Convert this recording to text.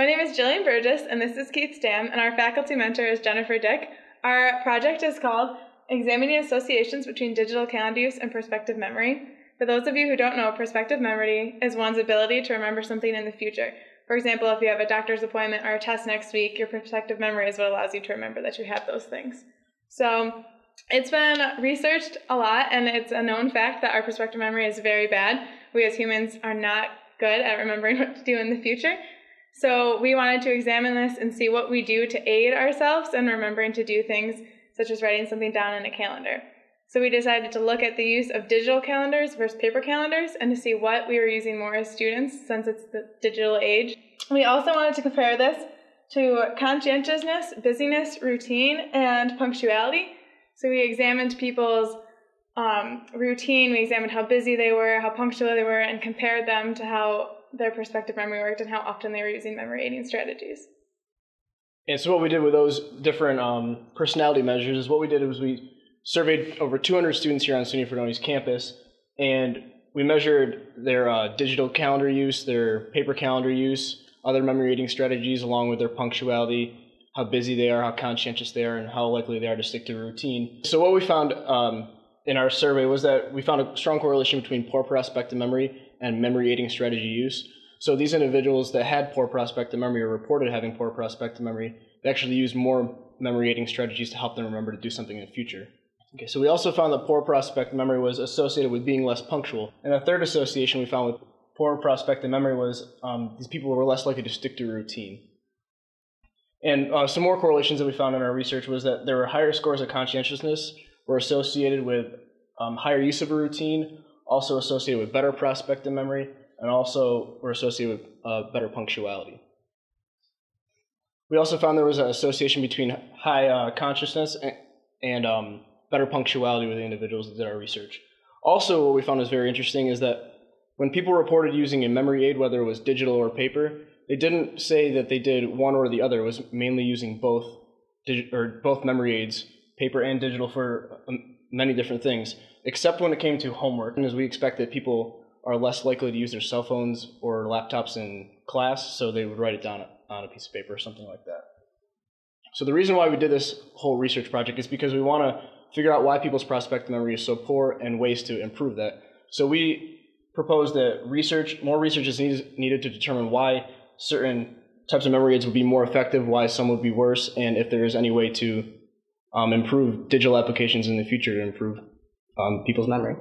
My name is Jillian Burgess, and this is Kate Stam, and our faculty mentor is Jennifer Dick. Our project is called Examining Associations Between Digital Calendar Use and Perspective Memory. For those of you who don't know, perspective memory is one's ability to remember something in the future. For example, if you have a doctor's appointment or a test next week, your perspective memory is what allows you to remember that you have those things. So it's been researched a lot, and it's a known fact that our perspective memory is very bad. We as humans are not good at remembering what to do in the future. So we wanted to examine this and see what we do to aid ourselves in remembering to do things, such as writing something down in a calendar. So we decided to look at the use of digital calendars versus paper calendars and to see what we were using more as students since it's the digital age. We also wanted to compare this to conscientiousness, busyness, routine, and punctuality. So we examined people's um, routine, we examined how busy they were, how punctual they were, and compared them to how their perspective memory worked and how often they were using memory aiding strategies. And so what we did with those different um, personality measures is what we did was we surveyed over 200 students here on SUNY Fredonia's campus, and we measured their uh, digital calendar use, their paper calendar use, other memory aiding strategies, along with their punctuality, how busy they are, how conscientious they are, and how likely they are to stick to routine. So what we found um, in our survey was that we found a strong correlation between poor prospective memory and memory aiding strategy use. So these individuals that had poor prospective memory or reported having poor prospective memory, they actually used more memory aiding strategies to help them remember to do something in the future. Okay, so we also found that poor prospective memory was associated with being less punctual. And a third association we found with poor prospective memory was um, these people were less likely to stick to routine. And uh, some more correlations that we found in our research was that there were higher scores of conscientiousness were associated with um, higher use of a routine, also associated with better prospective memory, and also were associated with uh, better punctuality. We also found there was an association between high uh, consciousness and, and um, better punctuality with the individuals that did our research. Also, what we found was very interesting is that when people reported using a memory aid, whether it was digital or paper, they didn't say that they did one or the other. It was mainly using both or both memory aids, paper and digital, for um, many different things. Except when it came to homework, and as we expect that people are less likely to use their cell phones or laptops in class, so they would write it down on a piece of paper or something like that. So the reason why we did this whole research project is because we want to figure out why people's prospective memory is so poor and ways to improve that. So we proposed that research, more research is needed to determine why certain types of memory aids would be more effective, why some would be worse, and if there is any way to um, improve digital applications in the future to improve um, people's memory.